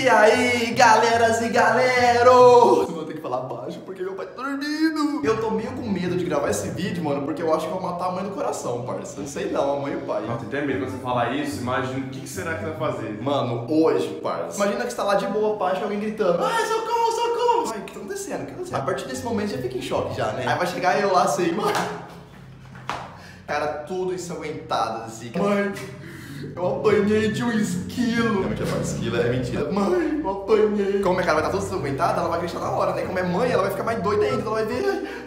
E aí, galeras e galeros! Vou ter que falar baixo porque meu pai tá dormindo. Eu tô meio com medo de gravar esse vídeo, mano, porque eu acho que eu vou matar a mãe do coração, parça. Não sei não, a mãe e o pai. Não, tem até medo quando você falar isso, imagina o que, que será que vai fazer. Mano, hoje, parça. Imagina que você tá lá de boa, parça, e alguém gritando. Ai, socorro, socorro! Ai, o que tá acontecendo? O que tá acontecendo? A partir desse momento já fica em choque já, né? Aí vai chegar eu lá assim, mano. Cara, tudo ensanguentado, assim. Mãe, eu apanhei de um esquilo. Não, que é esquilo, é mentira. Mãe, eu apanhei. Como minha cara vai estar toda ensanguentada, ela vai acreditar na hora, né? Como é mãe, ela vai ficar mais doida ainda. Ela vai ver?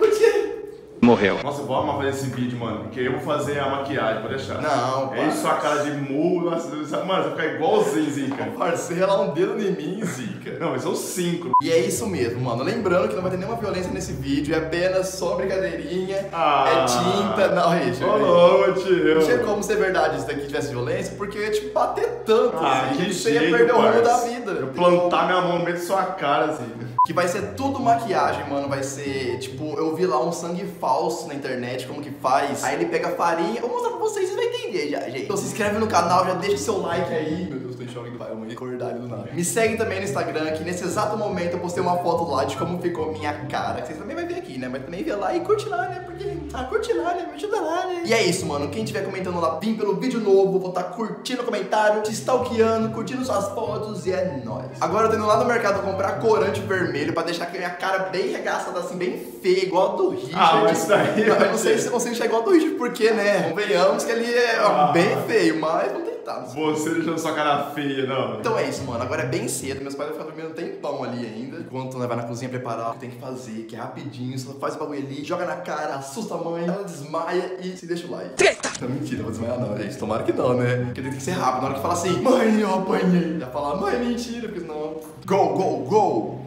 Morreu. Nossa, eu vou amar fazer esse vídeo, mano, porque eu vou fazer a maquiagem, pode deixar. Não, É isso, sua cara de mula, nossa, mano, você vai ficar igualzinho, Zica. Parceiro, ela um dedo em mim, Zica. Não, mas são cinco. E é isso mesmo, mano. Lembrando que não vai ter nenhuma violência nesse vídeo, é apenas só brincadeirinha, Ah. é tinta. Não, Richard. Ô, Não tinha tio. como ser verdade isso daqui tivesse violência, porque eu ia te bater tanto, Ah, assim, que você ia perder o rumo da vida. Eu plantar minha mão no meio da sua cara, assim. Que vai ser tudo maquiagem, mano. Vai ser, tipo, eu vi lá um sangue falso na internet, como que faz. Aí ele pega farinha. Eu vou mostrar pra vocês, vocês vão entender já, gente. Então se inscreve no canal, já deixa seu like aí. Meu Do acordar do nada. Me segue também no Instagram, que nesse exato momento eu postei uma foto lá de como ficou minha cara. Que vocês também vai ver aqui, né? Mas também vê lá e curte lá, né? Porque, ah, curte lá, né? Me ajuda lá, né? E é isso, mano. Quem tiver comentando lá, vim pelo vídeo novo, vou estar curtindo o comentário, te stalkeando, curtindo suas fotos e é nóis. Agora eu tô indo lá no mercado comprar corante vermelho pra deixar a minha cara bem regaçada, assim, bem feia, igual a do Richard. Ah, mas daí Eu não sei se eu consigo chegar igual a do Richard, porque, né? Convenhamos que ele é Ah. bem feio, mas vamos tentar. Não. Você deixando sua cara feia, não. Então é isso, mano. Agora é bem cedo. Meus pais vão ficar dormindo um tempão ali ainda. Enquanto né, vai na cozinha preparar o que tem que fazer, que é rapidinho. Só faz o bagulho ali, joga na cara, assusta a mãe, ela desmaia e se deixa o like. Não, mentira, eu vou desmaiar não, gente. Tomara que não, né? Porque tem que ser rápido. Na hora que fala assim, mãe, eu apanhei. Já falar, mãe, mentira, porque senão. Go, go, go!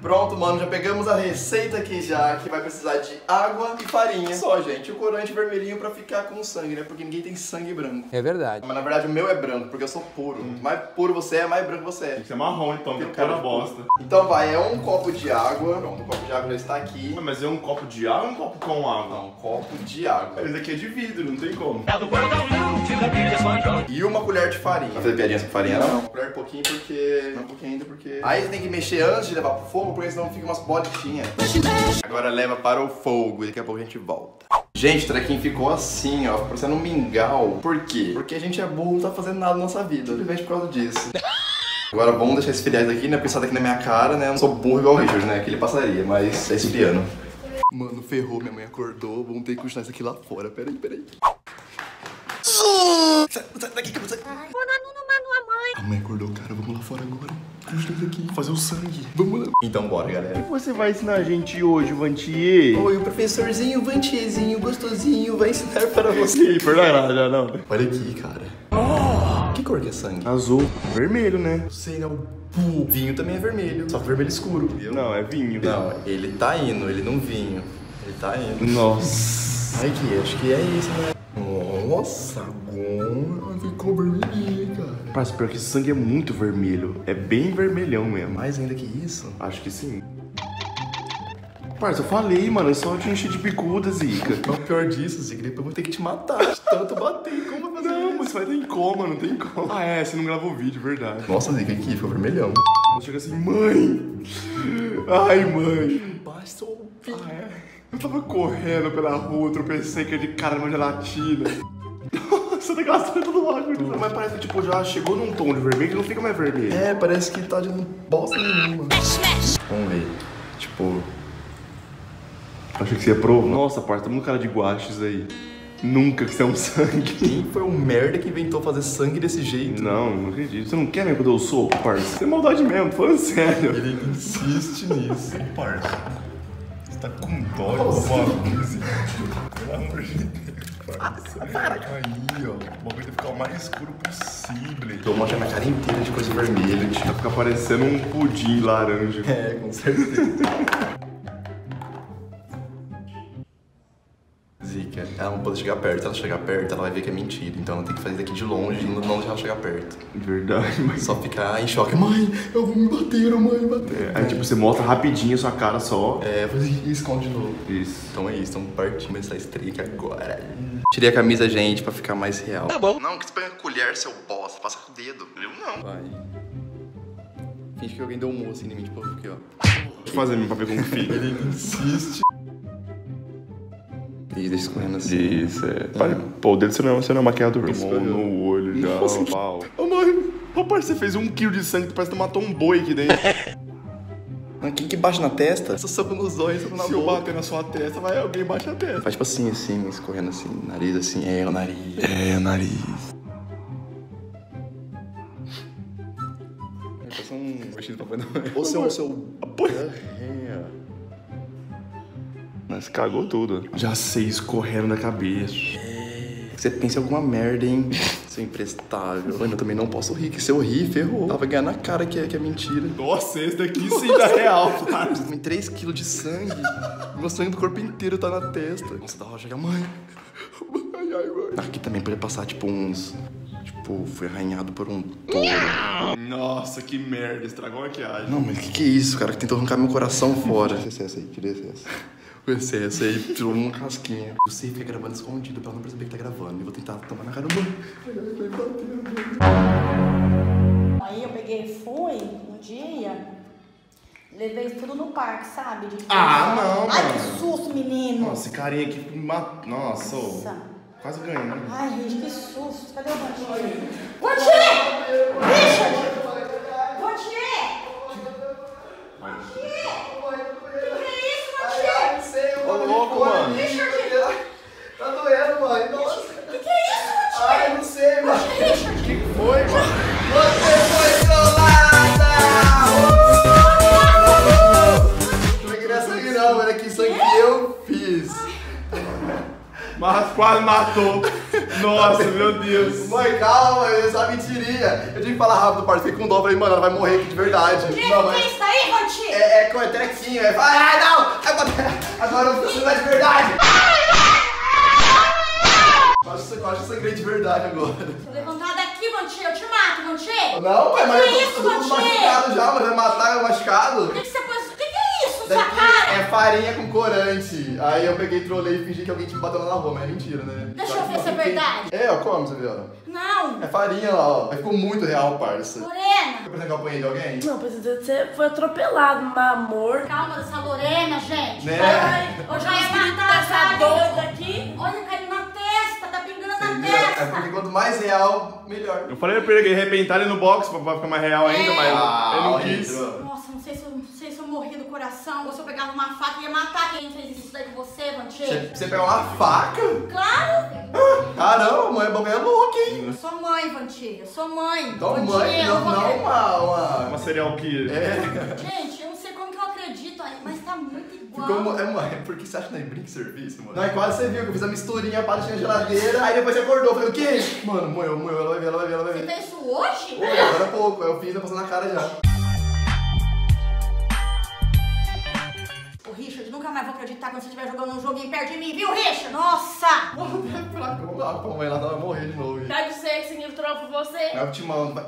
Pronto, mano, já pegamos a receita aqui já, que vai precisar de água e farinha. Só, gente, o corante vermelhinho pra ficar com sangue, né? Porque ninguém tem sangue branco. É verdade. Mas na verdade o meu é branco, porque eu sou puro. Mais puro você é, mais branco você é. Tem que ser marrom, então, que é cara bosta. Então vai, é um copo de água. Pronto, o copo de água já está aqui. Ah, Mas é um copo de água ou um copo com água? Não, um copo de água. Esse aqui é de vidro, não tem como. E uma colher de farinha. Vai fazer piadinha com farinha? Não, uma colher pouquinho porque. Não um pouquinho ainda porque. Aí você tem que mexer antes de levar pro fogo, porque senão fica umas bolichinhas. Agora leva para o fogo e daqui a pouco a gente volta. Gente, o trequinho ficou assim, ó, parecendo um mingau. Por quê? Porque a gente é burro, não tá fazendo nada na nossa vida. Simplesmente por causa disso. Agora vamos deixar esfriar isso aqui, né? Pensar daqui na minha cara, né? Eu não sou burro igual o Richard, né? Que ele passaria, mas tá esfriando. Mano, ferrou, minha mãe acordou. Vamos ter que continuar isso aqui lá fora. Peraí, peraí. Sai, sai daqui, sai. A mãe acordou, cara. Vamos lá fora agora. Os dois aqui. Fazer o sangue. Vamos lá. Então bora, galera. Você vai ensinar a gente hoje, Vantier? Oi, o professorzinho Vantiezinho gostosinho vai ensinar para você. Perdão, já não. Olha aqui, cara. Que cor que é sangue? Azul. Vermelho, né? Sei, não. Pô, vinho também é vermelho. Só que vermelho escuro, viu? Não, é vinho. Não, ele tá indo, ele não vinho. Ele tá indo. Nossa. Ai, que acho que é isso, né? Nossa, agora ficou vermelhinho, cara. Parece pior que esse sangue é muito vermelho. É bem vermelhão mesmo. Mais ainda que isso? Acho que sim. Parça, eu falei, mano, eu só te enchi de bicuda, Zica. O pior disso, Zig, depois eu vou ter que te matar. de Tanto bater, como fazer Não, isso? mas você vai estar em coma, não tem como. Ah, é, você não gravou o vídeo, verdade. Nossa, Zig, aqui ficou vermelhão. Você chega assim, mãe! Ai, mãe! Basta ouvir. Ah, é? Eu tava correndo pela rua, tropecei, caí de cara numa gelatina. Nossa, tá gastando todo o água. Mas parece que, tipo, já chegou num tom de vermelho que não fica mais vermelho. É, parece que tá de bosta nenhuma. Vamos ver. Tipo, Achei que você ia provar. Nossa, parça, tá muito cara de guaches aí. Nunca que isso é um sangue. quem foi o merda que inventou fazer sangue desse jeito? Não, não acredito. Você não quer mesmo que eu dê o soco, parça? Isso é maldade mesmo, tô falando sério. Ele insiste nisso. Parça, você tá com dó de uma. Pelo amor de Deus, parça. Aí, ó. O bagulho que ficar o mais escuro possível. Eu mostro a minha cara inteira de coisa vermelha, tio. Vai ficar parecendo um pudim laranja. É, com certeza. Zica, ela não pode chegar perto. Se ela chegar perto, ela vai ver que é mentira. Então ela tem que fazer daqui de longe e não deixar ela chegar perto. Verdade, mas. Só ficar em choque. Mãe, eu me bateram, mãe, bateram. Aí, tipo, você mostra rapidinho a sua cara só. É, fazer e esconde de novo. Isso. Então é isso, então partimos começar a streak agora. Tirei a camisa, gente, pra ficar mais real. Tá bom. Não, que você põe a colher, seu bosta, passa com o dedo. Eu não. Vai. Finge que alguém deu um assim em mim, tipo, aqui, ó. Deixa eu fazer pra ver como fica. Ele insiste. E deixa escorrendo assim. Isso, é. Pai, Pô, o dedo você não, é- você não é maquiador. Tomou no olho já, Nossa, que- pau. Ô, mãe, rapaz, você fez um quilo de sangue, parece que matou um boi aqui dentro. Mas quem que baixa na testa? Essa soco nos olhos, soco na Se eu boca. bater na sua testa, vai alguém baixa a testa. Faz tipo assim, assim, escorrendo assim, nariz assim, é o nariz. É o nariz. Parece um vestido de Papai Noel. Ou seu, seu... Apoia. Cagou tudo. Já sei, escorrendo na cabeça. Você pensa em alguma merda, hein? Seu imprestável. Mano, eu também não posso rir, que se eu rir, ferrou. Ela vai ganhar na cara que é, que é mentira. Nossa, esse daqui sim tá real, cara. Tomei 3kg de sangue. Meu sangue do corpo inteiro tá na testa. Nossa, da rocha, mãe. Ai, ai, mãe. Aqui também pode passar, tipo, uns... Tipo, foi arranhado por um touro. Nossa, que merda, estragou a maquiagem. Não, mas o que, que é isso? Cara que tentou arrancar meu coração fora. Esse excesso aí, tira esse excesso. O excesso aí tirou uma casquinha. Eu sei ficar gravando escondido pra ela não perceber que tá gravando. Eu vou tentar tomar na cara do. Aí eu peguei e fui um dia, levei tudo no parque, sabe? De Ah, não, Ai, mano. que susto, menino! Nossa, esse carinha aqui. ma- Nossa, ô. Nossa. quase ganhou, né? Ai, gente, que susto! Cadê o Vantier? Vantier! Richard! Vantier! Que é isso, Vantier? Não sei, Ô, louco, mano. Tá doendo, mãe. Nossa. Que que é isso, Vantier? Ai, não sei, mano. Richard! que foi, mano? Você foi trollada! Não queria sangue não, mano. É que sangue que eu fiz. Mas quase matou. Nossa, meu Deus. Mãe, calma, é só mentirinha. Eu tive que falar rápido, parceiro. Fiquei com dó. Falei, mano, ela vai morrer aqui de verdade. Não, o que é mas... isso aí, Vantier? É, é, é trequinho, é. Ai, não! Agora, agora eu preciso de verdade! Quase, quase sangrei de verdade agora. Tô levantada daqui, Vantier. Eu te mato, Vantier. Não, pai, mas Que eu tô, isso, eu tô machucado já, mas vai matar eu machucado. O que, que você pôs? O que, que é isso, sua Daqui cara? é farinha com corante. Aí eu peguei, trolei e fingi que alguém tinha bateu lá na rua, mas é mentira, né? Deixa Só eu ver se é verdade. É, ó, como você viu? Não. É farinha lá, ó. Mas ficou muito real, parça. Lorena. Você pensa que eu apanhei de alguém? Não, precisa ser. Foi atropelado, meu amor. Calma dessa Lorena, gente. Né? Ai, eu já ia matar Essa doida aqui. Olha, caiu É testa. porque quanto mais real, melhor. Eu falei pra ele arrebentar ele no box pra pra ficar mais real ainda, mas Ah, ele não quis. Nossa, não sei, se eu, não sei se eu morri do coração ou se eu pegava uma faca e ia matar quem fez isso daí com você, Vantier. você pegou uma faca? Claro! Caramba, mãe, a boca é louca, hein? Eu sou mãe, Vantier. Eu sou mãe. Então, mãe, eu não, vou não acreditar. uma, uma... Uma serial killer. É, Gente, eu não sei como que eu acredito, aí, mas tá muito igual. ficou... mo- É, mãe, por que você acha que não é brinco de serviço, mano? Não, é quase você viu que eu fiz a misturinha, para tinha geladeira, aí depois você acordou, eu falei, o quê? Mano, moeu, moeu, ela vai ver, ela vai ver, ela vai Você ver. fez isso hoje? Pô, agora é pouco, eu fiz, eu passando na cara já. Ô, Richard, nunca mais vou acreditar quando você estiver jogando um joguinho perto de mim, viu, Richard? Nossa! Vamos lá, pra mãe lá, ela vai morrer de novo. Vai dizer que esse livro troll por você. É o timão, vai...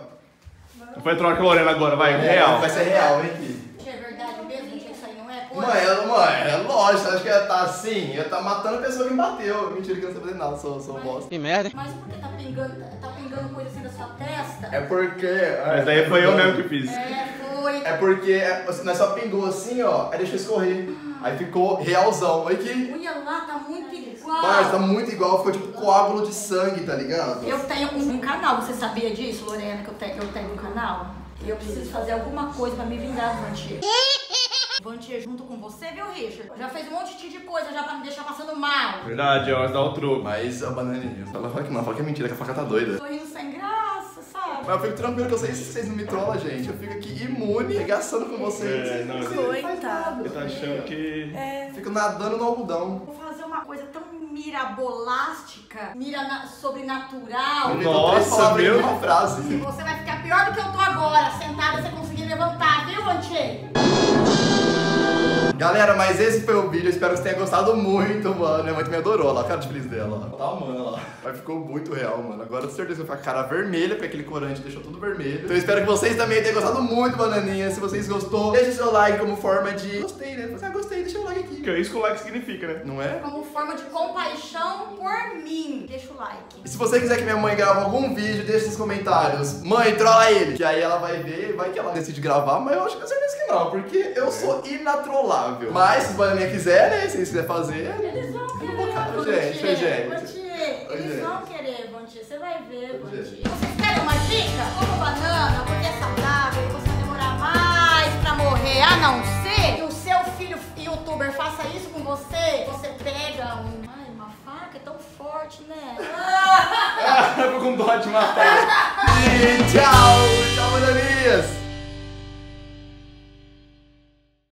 Foi troca com a Lorena agora, vai, real. Vai ser real, hein, aqui. É verdade mesmo que isso aí não é coisa? Mãe, ela, mãe, é lógico, acho que ela tá assim, ela tá matando a pessoa que me bateu. Mentira que eu não sei fazer nada, sou, sou bosta. Que merda? Mas por que tá pingando, tá pingando coisa assim da sua testa? É porque... Mas daí foi eu mesmo que fiz. É, foi. É porque é, assim, nós só pingou assim, ó, aí deixou escorrer. Aí ficou realzão. Olha aqui. Olha lá, tá muito igual. Parça, tá muito igual, ficou tipo coágulo de sangue, tá ligado? Eu tenho um, um canal, você sabia disso, Lorena, que eu tenho, eu tenho um canal? E eu preciso fazer alguma coisa pra me vingar do Vantier. Vantier junto com você, viu, Richard? Já fez um monte de coisa já pra me deixar passando mal. Verdade, ó, dá o troco. Mas a bananinha, fala, fala que não, fala que é mentira, que a faca tá doida. Tô rindo sem graça, sabe? Mas eu fico tranquilo que eu sei que vocês não me trollam, gente. Eu fico aqui imune, regaçando com vocês. É, não, Coitado. Ele tá achando que. É. Fico nadando no algodão. Vou fazer uma coisa tão mirabolástica, mira na- sobrenatural. Nossa, meu. uma frase. Você vai ficar pior do que eu tô agora, sentada sem conseguir levantar, viu, Vantier? Galera, mas esse foi o vídeo. Espero que você tenha gostado muito, mano. Minha mãe também adorou. Olha lá a cara de feliz dela. ó. Tá amando lá. Mas ficou muito real, mano. Agora, com certeza, vai ficar a cara vermelha, porque aquele corante deixou tudo vermelho. Então, eu espero que vocês também tenham gostado muito, bananinha. Se vocês gostou, deixe seu like como forma de... Gostei, né? Você ah, gostei, deixa o like aqui. Que é isso que o like significa, né? Não é? Como forma de compaixão por mim. Like. E se você quiser que minha mãe grave algum vídeo, deixa nos comentários. Mãe, trola ele. Que aí ela vai ver, vai que ela decide gravar, mas eu acho que eu certeza que não, porque eu sou inatrolável. Mas se a bananinha quiser, né? Se eles quiserem fazer, Eles vão querer, Gente, gente. Eles vão querer, Vontier. Você vai ver, Vontier. gente. Vocês querem uma dica? Como banana, porque é saudável e você vai demorar mais pra morrer. A não ser que o seu filho youtuber faça isso com você. Você pega um... Ai, uma faca é tão forte, né? Com dó de matar. E tchau! Tchau, bananinhas!